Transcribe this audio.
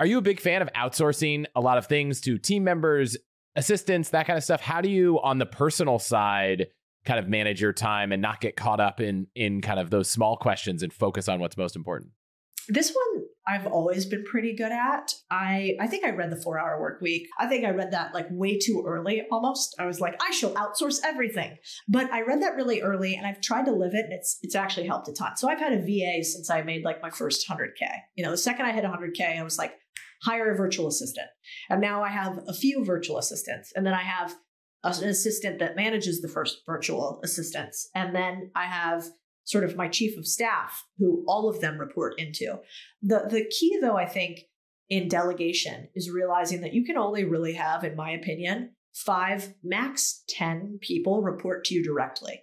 Are you a big fan of outsourcing a lot of things to team members, assistants, that kind of stuff? How do you, on the personal side, kind of manage your time and not get caught up in in kind of those small questions and focus on what's most important? This one I've always been pretty good at. I I think I read the 4-hour work week. I think I read that like way too early almost. I was like, I shall outsource everything. But I read that really early and I've tried to live it and it's it's actually helped a ton. So I've had a VA since I made like my first 100k. You know, the second I hit 100k, I was like hire a virtual assistant. And now I have a few virtual assistants and then I have an assistant that manages the first virtual assistants. And then I have sort of my chief of staff, who all of them report into. The the key though, I think, in delegation is realizing that you can only really have, in my opinion, five, max 10 people report to you directly.